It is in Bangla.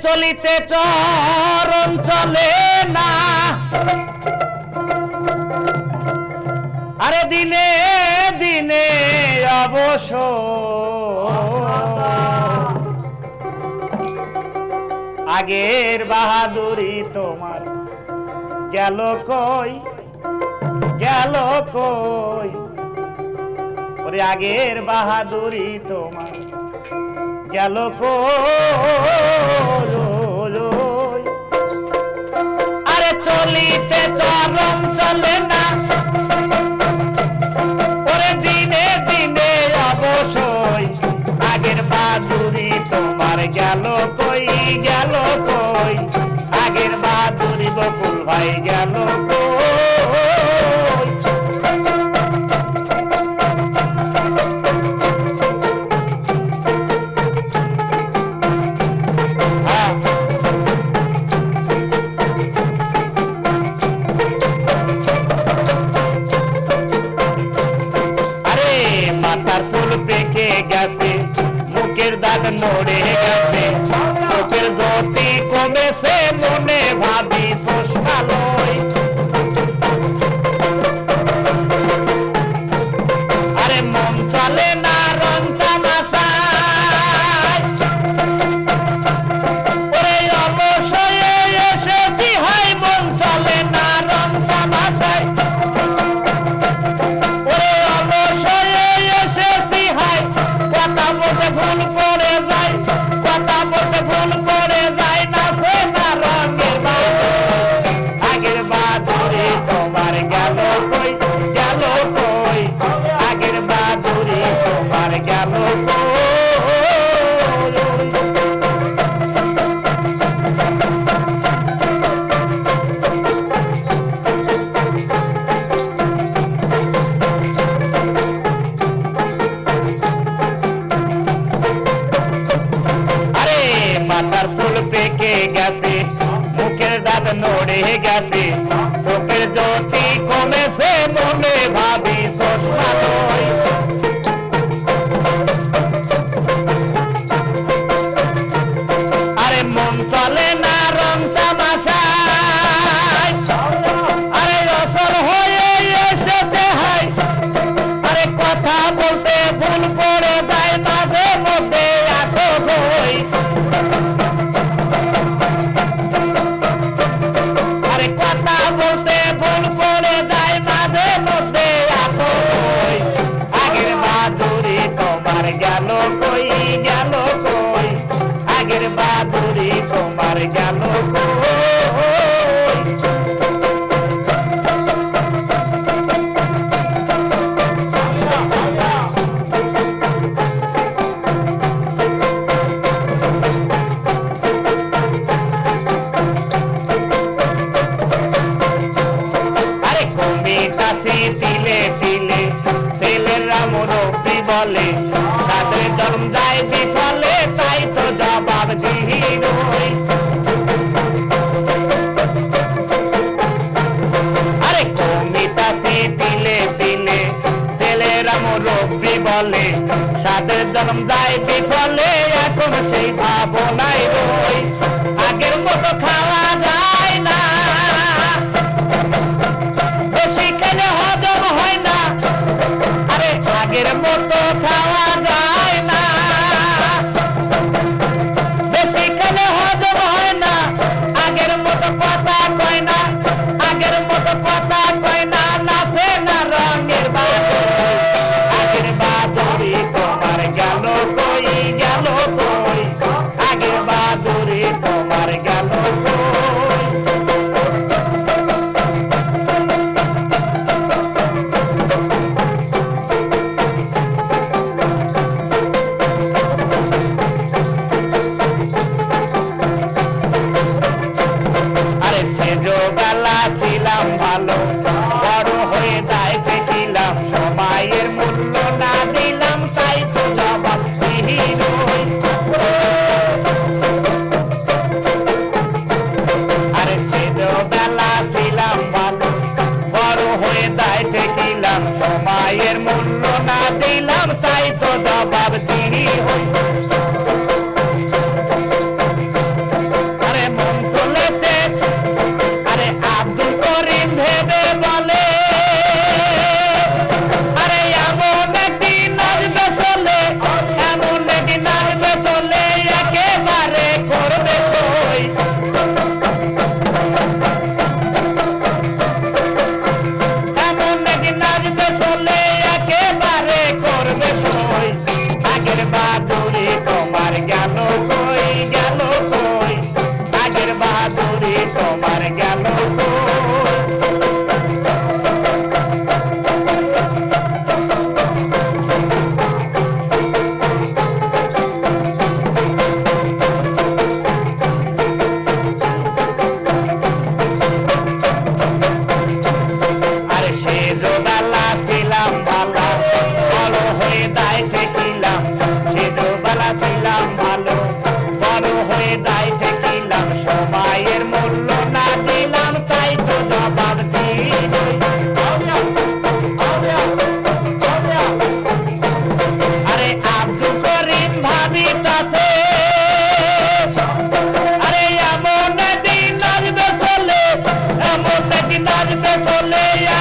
চলিতে চরণ চলে না। আরে দিনে দিনে অবশ্য আগের বাহাদুরি তোমার গেল কই? গেল কই? ওরে আগের বাহাদুরি তোমার গেল আরে চলিতে চরম চলেন মনে ভাবি পোষ ভালো रहेगा से? Bogotá. চলে তাদের জন্ম যায় বিফলে, তাই তো জবাব দিহীন আরে কমিতা সে দিলে দিলে, ছেলেরা মুরব্বী বলে সাদের জন্ম যায় বিফলে, এখন সেই ভাবনাই রই। আগের মতো খাওয়া Sawa Ole,